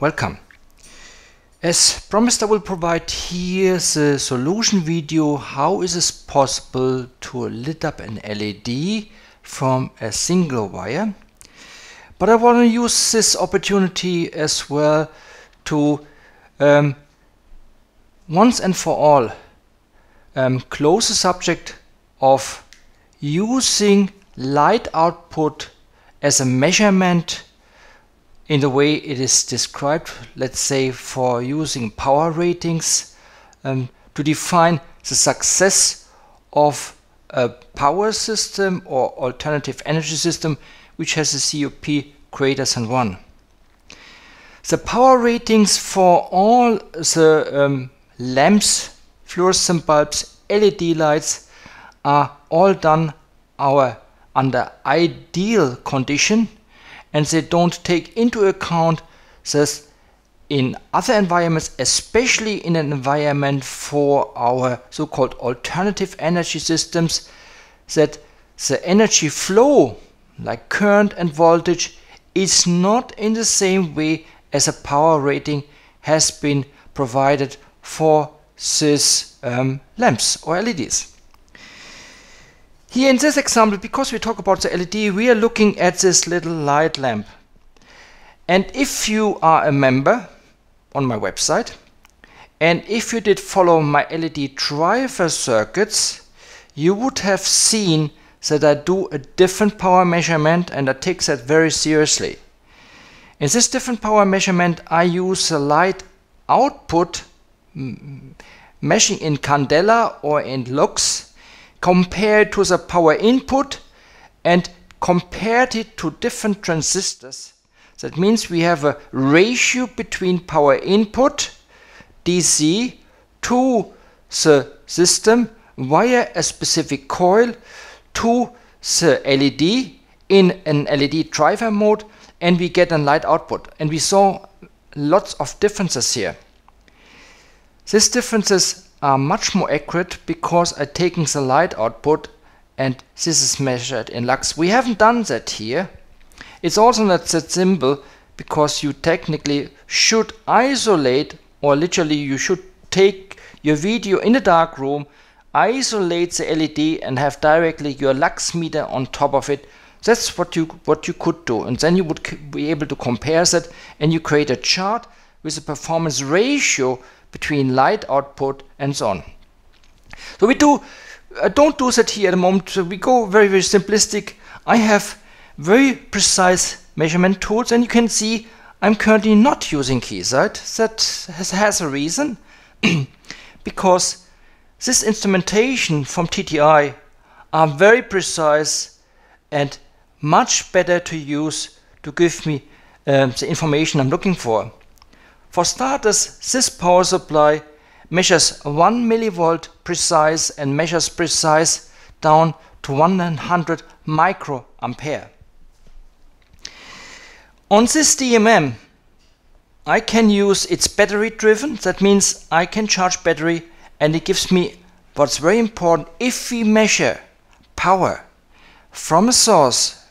welcome. As promised I will provide here the solution video how is it possible to lit up an LED from a single wire. But I want to use this opportunity as well to um, once and for all um, close the subject of using light output as a measurement in the way it is described, let's say for using power ratings um, to define the success of a power system or alternative energy system which has a COP greater than 1. The power ratings for all the um, lamps, fluorescent bulbs, LED lights are all done our under ideal condition and they don't take into account this in other environments, especially in an environment for our so-called alternative energy systems, that the energy flow, like current and voltage, is not in the same way as a power rating has been provided for these um, lamps or LEDs. Here in this example, because we talk about the LED, we are looking at this little light lamp. And if you are a member on my website, and if you did follow my LED driver circuits, you would have seen that I do a different power measurement and I take that very seriously. In this different power measurement, I use the light output mm, mm, measuring in candela or in lux compared to the power input and compared it to different transistors. That means we have a ratio between power input DC to the system via a specific coil to the LED in an LED driver mode and we get a light output. And we saw lots of differences here. These differences are much more accurate because I'm taking the light output and this is measured in lux. We haven't done that here. It's also not that simple because you technically should isolate or literally you should take your video in a dark room, isolate the LED and have directly your lux meter on top of it. That's what you what you could do and then you would be able to compare that and you create a chart with a performance ratio between light output and so on. So we do, I don't do that here at the moment. So we go very, very simplistic. I have very precise measurement tools and you can see I'm currently not using Keysight. That has, has a reason because this instrumentation from TTI are very precise and much better to use to give me um, the information I'm looking for. For starters, this power supply measures 1 millivolt precise and measures precise down to 100 microampere. On this DMM, I can use its battery driven, that means I can charge battery and it gives me what's very important, if we measure power from a source,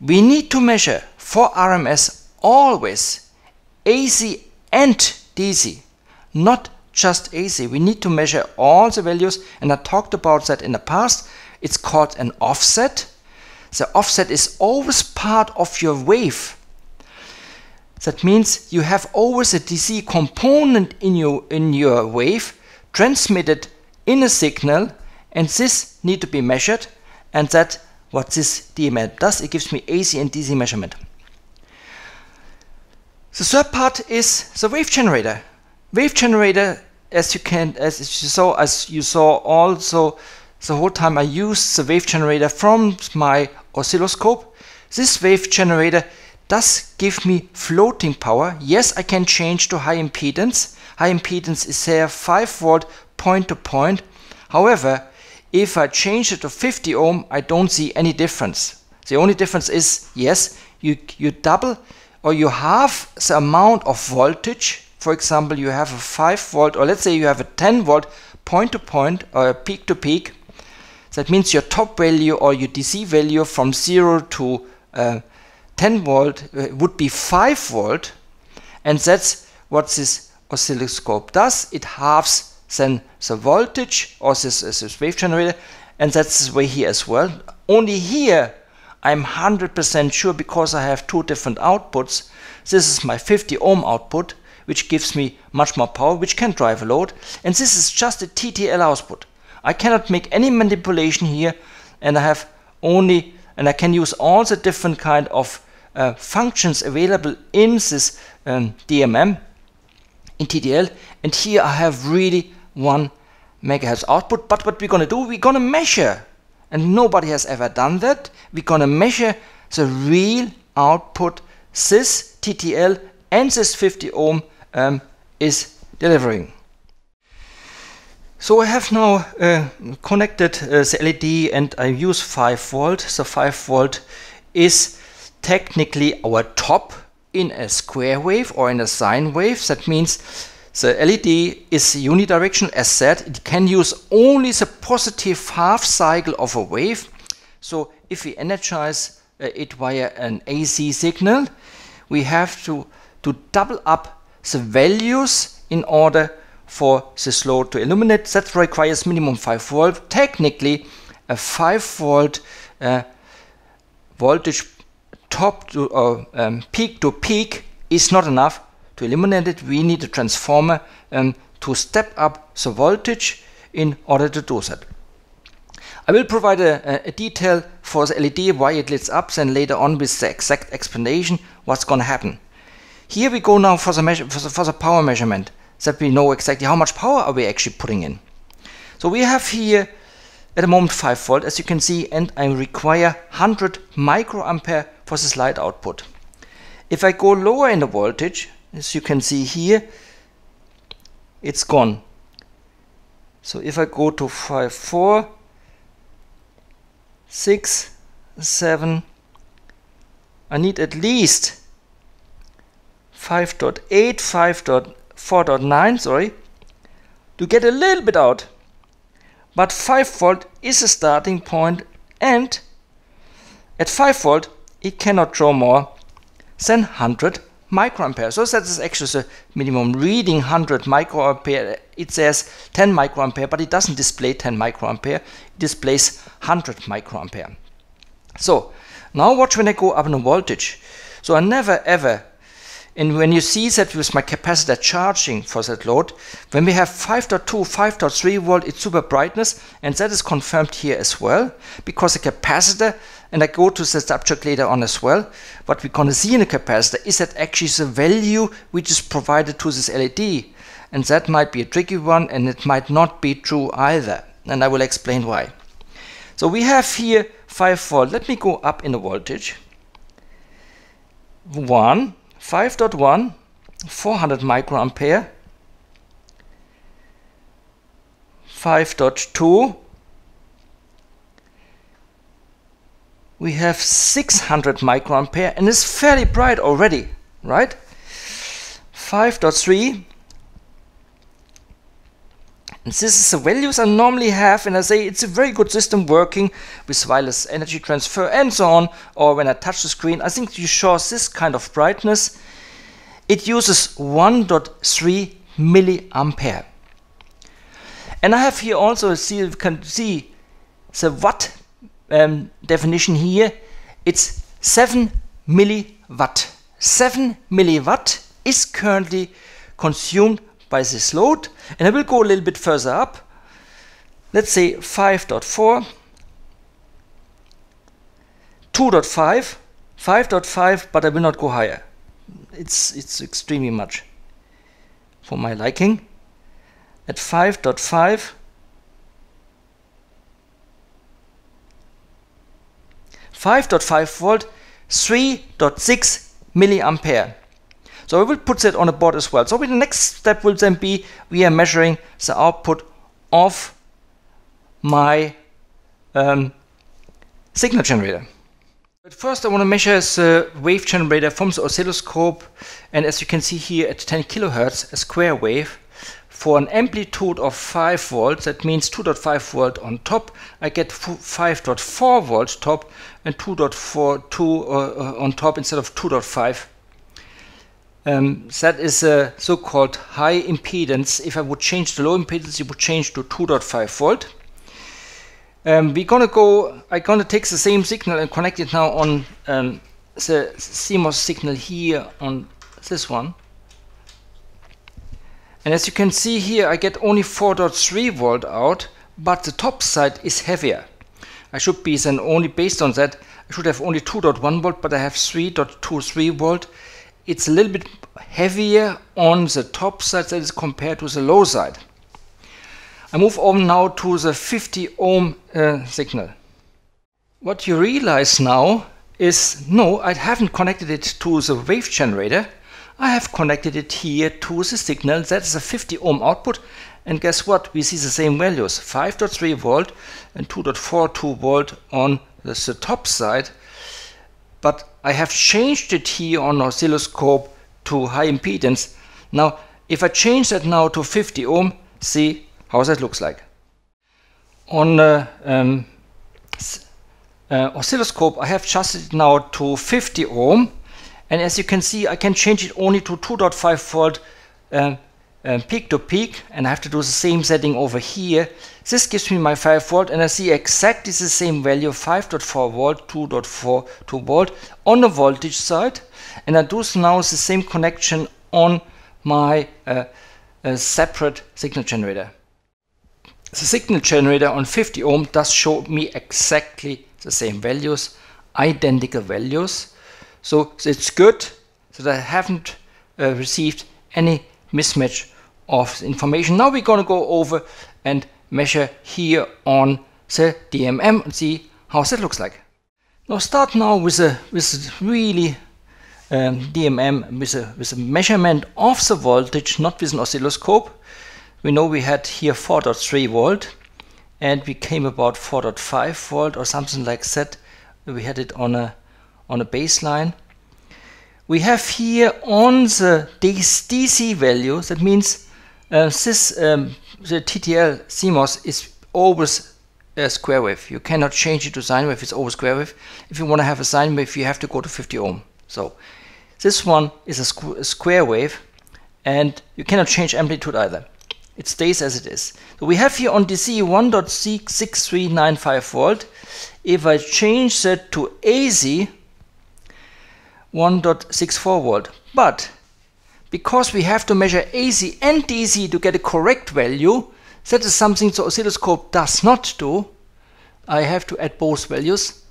we need to measure for RMS always AC and DC, not just AC. We need to measure all the values, and I talked about that in the past. It's called an offset. The offset is always part of your wave. That means you have always a DC component in your, in your wave transmitted in a signal, and this need to be measured, and that what this DMM does, it gives me AC and DC measurement. The third part is the wave generator. Wave generator, as you can, as you saw, as you saw also the whole time I used the wave generator from my oscilloscope. This wave generator does give me floating power. Yes, I can change to high impedance. High impedance is here 5 volt point to point. However, if I change it to 50 ohm, I don't see any difference. The only difference is, yes, you, you double or you have the amount of voltage for example you have a 5 volt or let's say you have a 10 volt point to point or peak to peak that means your top value or your DC value from 0 to uh, 10 volt uh, would be 5 volt and that's what this oscilloscope does. It halves then the voltage or this, this wave generator and that's the way here as well. Only here I'm 100% sure because I have two different outputs. This is my 50 ohm output which gives me much more power which can drive a load and this is just a TTL output. I cannot make any manipulation here and I have only and I can use all the different kind of uh, functions available in this um, DMM in TTL and here I have really one megahertz output but what we're gonna do we're gonna measure and nobody has ever done that. We're gonna measure the real output. This TTL and this 50 ohm um, is delivering. So I have now uh, connected uh, the LED and I use 5 volt. So 5 volt is technically our top in a square wave or in a sine wave. That means the LED is unidirectional as said. It can use only the positive half cycle of a wave. So if we energize uh, it via an AC signal, we have to, to double up the values in order for this load to illuminate. That requires minimum 5 volt. Technically, a 5 volt uh, voltage top to uh, um, peak to peak is not enough to eliminate it, we need a transformer um, to step up the voltage in order to do that. I will provide a, a, detail for the LED, why it lights up, then later on with the exact explanation what's going to happen. Here we go now for the, for the, for the power measurement, that we know exactly how much power are we actually putting in. So we have here at the moment 5 volt as you can see and I require 100 microampere for this light output. If I go lower in the voltage as you can see here it's gone. So if I go to 5 4 6 7 I need at least 5.8 5.4.9 sorry to get a little bit out. But 5 volt is a starting point and at 5 volt it cannot draw more than 100 microampere. So that is actually the minimum reading 100 microampere. It says 10 microampere, but it doesn't display 10 microampere. It displays 100 microampere. So now watch when I go up in voltage. So I never ever, and when you see that with my capacitor charging for that load, when we have 5.2, 5.3 volt, it's super brightness, and that is confirmed here as well, because the capacitor and I go to the subject later on as well. What we're to see in a capacitor is that actually the value which is provided to this LED. And that might be a tricky one and it might not be true either. And I will explain why. So we have here 5 volt. Let me go up in the voltage. 1, 5.1, 400 microampere. 5.2, we have 600 microampere and it's fairly bright already, right? 5.3 and this is the values I normally have and I say it's a very good system working with wireless energy transfer and so on or when I touch the screen I think you show this kind of brightness. It uses 1.3 milliampere. And I have here also see you can see the watt um, definition here, it's 7 milliwatt. 7 milliwatt is currently consumed by this load. And I will go a little bit further up. Let's say 5.4, 2.5, 5.5, but I will not go higher. It's, it's extremely much for my liking. At 5.5, 5.5 volt, 3.6 milliampere. So I will put that on the board as well. So the next step will then be we are measuring the output of my um, signal generator. But first I want to measure the wave generator from the oscilloscope and as you can see here at 10 kilohertz a square wave for an amplitude of 5 volts, that means 2.5 volt on top, I get 5.4 volt top and 2.42 uh, uh, on top instead of 2.5. um, that is a so-called high impedance. If I would change the low impedance, it would change to 2.5 volt. Um, we're gonna go, I'm gonna take the same signal and connect it now on um, the CMOS signal here on this one. And as you can see here, I get only 4.3 volt out, but the top side is heavier. I should be then only based on that, I should have only 2.1 volt, but I have 3.23 volt. It's a little bit heavier on the top side that is compared to the low side. I move on now to the 50 ohm uh, signal. What you realize now is, no, I haven't connected it to the wave generator. I have connected it here to the signal. That is a 50 ohm output. And guess what? We see the same values, 5.3 volt and 2.42 volt on the, the top side. But I have changed it here on oscilloscope to high impedance. Now, if I change that now to 50 ohm, see how that looks like. On uh, um, uh, oscilloscope, I have adjusted it now to 50 ohm. And as you can see, I can change it only to 2.5 volt uh, um, peak to peak and I have to do the same setting over here. This gives me my 5 volt and I see exactly the same value 5.4 volt, 2.42 volt on the voltage side and I do now the same connection on my uh, uh, separate signal generator. The signal generator on 50 ohm does show me exactly the same values, identical values. So it's good that I haven't uh, received any mismatch of information. Now we're going to go over and measure here on the DMM and see how that looks like. Now start now with a with really um, DMM with a with a measurement of the voltage, not with an oscilloscope. We know we had here 4.3 volt, and we came about 4.5 volt or something like that. We had it on a on a baseline we have here on the DC value, that means uh, this um, the TTL CMOS is always a square wave. You cannot change it to sine wave, it's always square wave. If you want to have a sine wave, you have to go to 50 ohm. So this one is a, squ a square wave and you cannot change amplitude either. It stays as it is. So we have here on DC 1.6395 volt. If I change that to AC, 1.64 volt. But because we have to measure AC and DC to get a correct value, that is something the oscilloscope does not do. I have to add both values.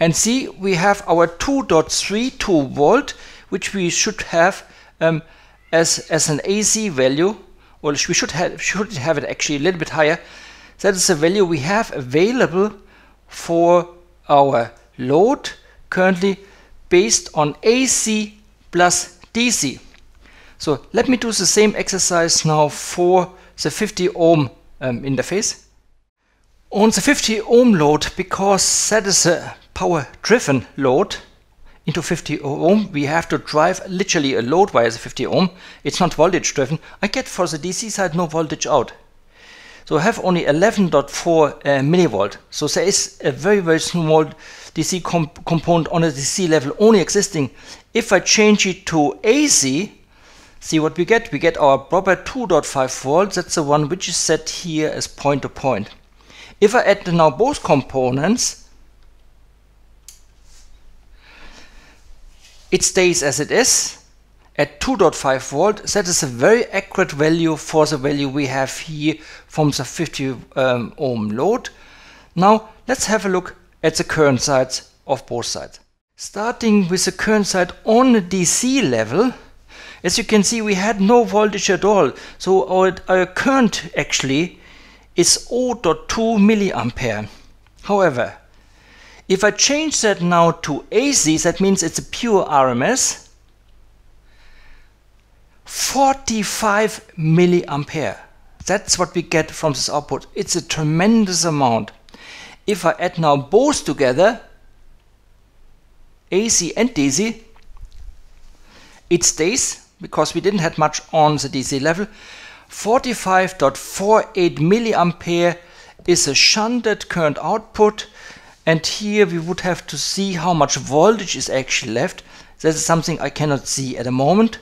And see, we have our 2.32 volt, which we should have um, as, as an AC value, Well, we should have, should have it actually a little bit higher. That is the value we have available for our load currently based on AC plus DC. So let me do the same exercise now for the 50 ohm um, interface. On the 50 ohm load, because that is a power driven load into 50 ohm, we have to drive literally a load via the 50 ohm. It's not voltage driven. I get for the DC side no voltage out. So I have only 11.4 uh, millivolt. So there is a very, very small DC comp component on a DC level only existing. If I change it to AC, see what we get. We get our proper 2.5 volts. That's the one which is set here as point to point. If I add now both components, it stays as it is at 2.5 volt. That is a very accurate value for the value we have here from the 50 um, ohm load. Now let's have a look at the current sides of both sides. Starting with the current side on the DC level, as you can see we had no voltage at all. So our, our current actually is 0.2 milliampere. However, if I change that now to AC, that means it's a pure RMS, 45 milliampere. That's what we get from this output. It's a tremendous amount. If I add now both together, AC and DC, it stays because we didn't have much on the DC level. 45.48 milliampere is a shunted current output and here we would have to see how much voltage is actually left. That is something I cannot see at the moment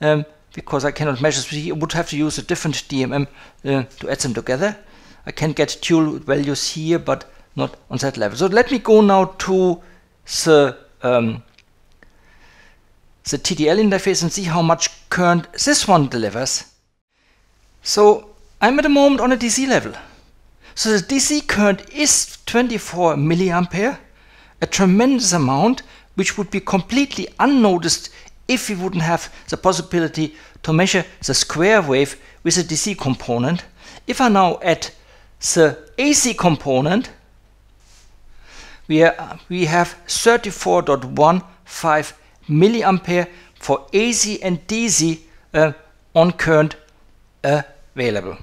um, because I cannot measure. We would have to use a different DMM uh, to add them together. I can get dual values here, but not on that level. So let me go now to the um, the TTL interface and see how much current this one delivers. So I'm at the moment on a DC level. So the DC current is 24 milliampere, a tremendous amount, which would be completely unnoticed if we wouldn't have the possibility to measure the square wave with a DC component. If I now add the AC component, we, are, we have 34.15 milliampere for AC and DC uh, on current uh, available.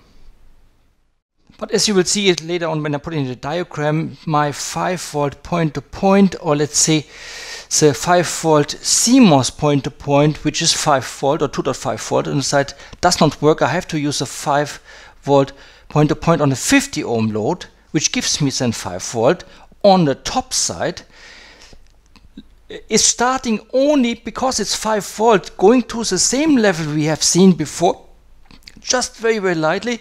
But as you will see it later on when I put in the diagram, my 5 volt point to point, or let's say the 5 volt CMOS point to point, which is 5 volt or 2.5 volt on the side, does not work. I have to use a 5 volt point to point on a 50 ohm load, which gives me then 5 volt on the top side is starting only because it's 5 volt going to the same level we have seen before just very very lightly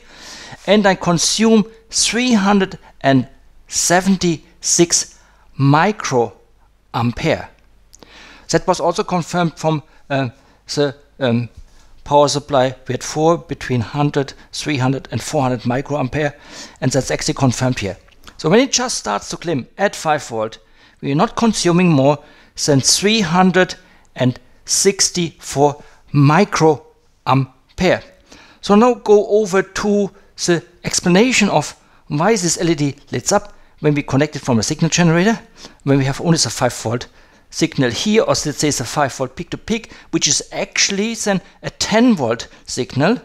and I consume 376 micro ampere. That was also confirmed from uh, the um, power supply. We had four between 100, 300 and 400 microampere and that's actually confirmed here. So when it just starts to climb at 5 volt, we are not consuming more than 364 microampere. So now go over to the explanation of why this LED lights up when we connect it from a signal generator, when we have only the 5 volt signal here, or let's say it's a 5 volt peak to peak, which is actually then a 10 volt signal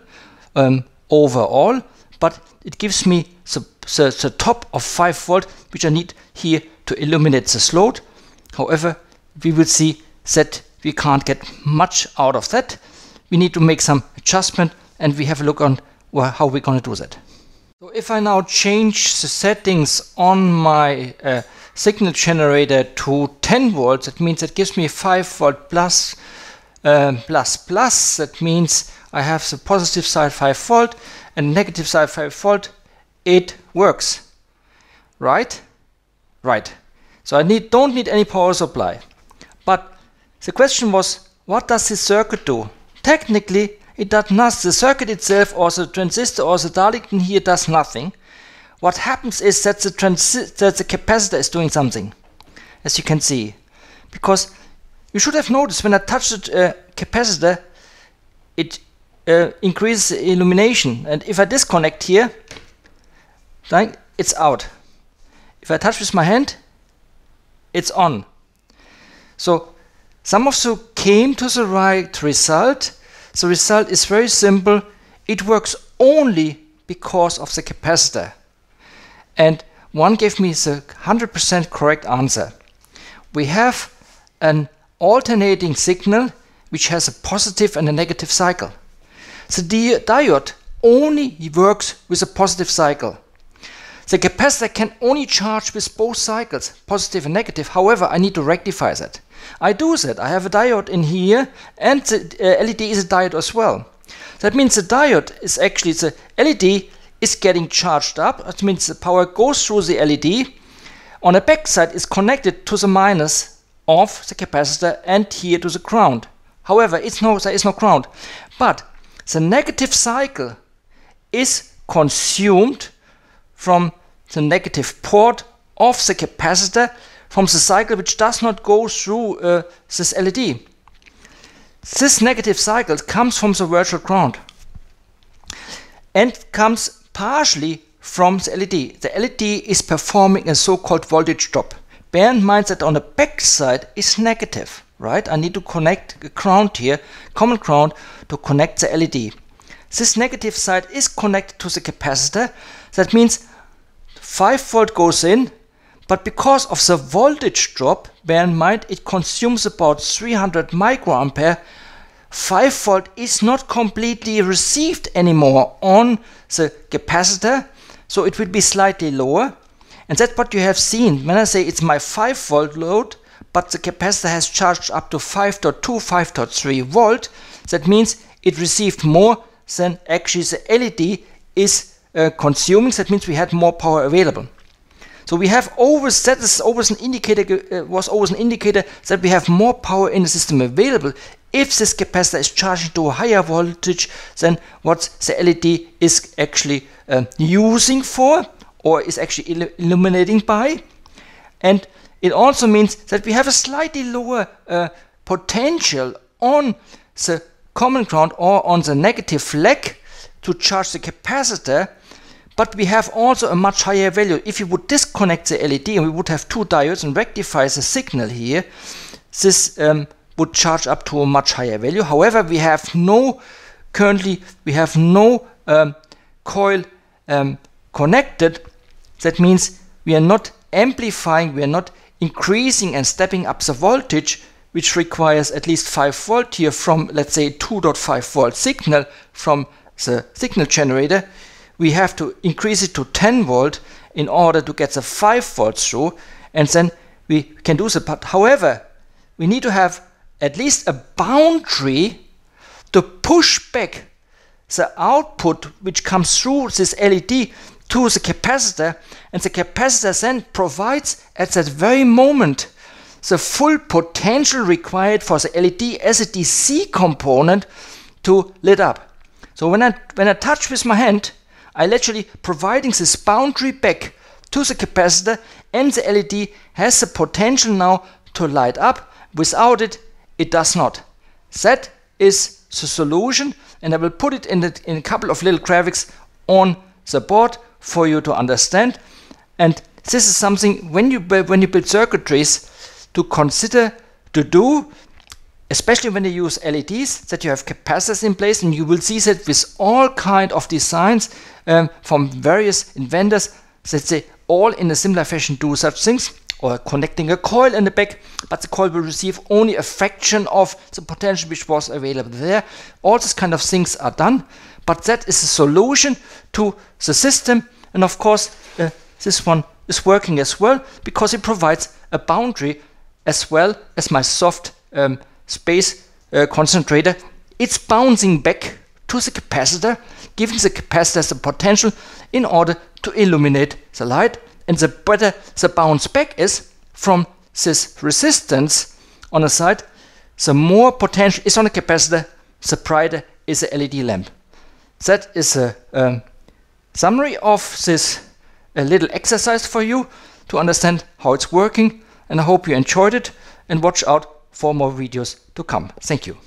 um, overall, but it gives me the, the, the top of 5 volt, which I need here to illuminate the load. However, we will see that we can't get much out of that. We need to make some adjustment and we have a look on how we're going to do that. So if I now change the settings on my uh, signal generator to 10 volts, that means it gives me 5 volt plus, uh, plus plus. That means I have the positive side 5 volt and negative side 5 volt. It works, right? Right. So I need don't need any power supply. But the question was, what does this circuit do? Technically, it does not. The circuit itself or the transistor or the Darlington here does nothing. What happens is that the, that the capacitor is doing something, as you can see. Because you should have noticed when I touch the uh, capacitor, it uh, increases the illumination. And if I disconnect here, then it's out. If I touch with my hand, it's on. So some of you came to the right result the result is very simple. It works only because of the capacitor. And one gave me the 100% correct answer. We have an alternating signal which has a positive and a negative cycle. The di diode only works with a positive cycle. The capacitor can only charge with both cycles, positive and negative. However, I need to rectify that. I do that. I have a diode in here and the uh, LED is a diode as well. That means the diode is actually, the LED is getting charged up. That means the power goes through the LED. On the back side is connected to the minus of the capacitor and here to the ground. However, it's no, there is no ground. But the negative cycle is consumed from the negative port of the capacitor from the cycle which does not go through uh, this LED. This negative cycle comes from the virtual ground and comes partially from the LED. The LED is performing a so-called voltage drop. Bear in mind that on the back side is negative, right? I need to connect a ground here, common ground, to connect the LED. This negative side is connected to the capacitor. That means 5 volt goes in, but because of the voltage drop, bear in mind it consumes about 300 microampere, 5 volt is not completely received anymore on the capacitor, so it will be slightly lower. And that's what you have seen. When I say it's my 5 volt load, but the capacitor has charged up to 5.2, 5.3 volt, That means it received more than actually the LED is uh, consuming. That means we had more power available. So we have always that is always an indicator uh, was always an indicator that we have more power in the system available if this capacitor is charging to a higher voltage than what the LED is actually uh, using for or is actually il illuminating by. And it also means that we have a slightly lower uh, potential on the common ground or on the negative flag to charge the capacitor but we have also a much higher value. If you would disconnect the LED and we would have two diodes and rectify the signal here, this um, would charge up to a much higher value. However, we have no, currently we have no um, coil um, connected. That means we are not amplifying, we are not increasing and stepping up the voltage, which requires at least 5 volt here from, let's say, 2.5 volt signal from the signal generator. We have to increase it to 10 volt in order to get the 5 volts through, and then we can do the part. However, we need to have at least a boundary to push back the output which comes through this LED to the capacitor and the capacitor then provides at that very moment the full potential required for the LED as a DC component to lit up. So when I, when I touch with my hand, I literally providing this boundary back to the capacitor and the LED has the potential now to light up. Without it, it does not. That is the solution and I will put it in, the, in a couple of little graphics on the board for you to understand. And this is something when you when you build circuitries to consider to do, especially when you use LEDs, that you have capacitors in place, and you will see that with all kind of designs um, from various inventors that they all in a similar fashion do such things or connecting a coil in the back, but the coil will receive only a fraction of the potential which was available there. All these kind of things are done, but that is a solution to the system. And of course, uh, this one is working as well because it provides a boundary as well as my soft um, space uh, concentrator. It's bouncing back to the capacitor, giving the capacitor the potential in order to illuminate the light and the better the bounce back is from this resistance on the side, the more potential is on the capacitor, the brighter is the LED lamp. That is a um, summary of this a little exercise for you to understand how it's working and I hope you enjoyed it and watch out for more videos to come. Thank you.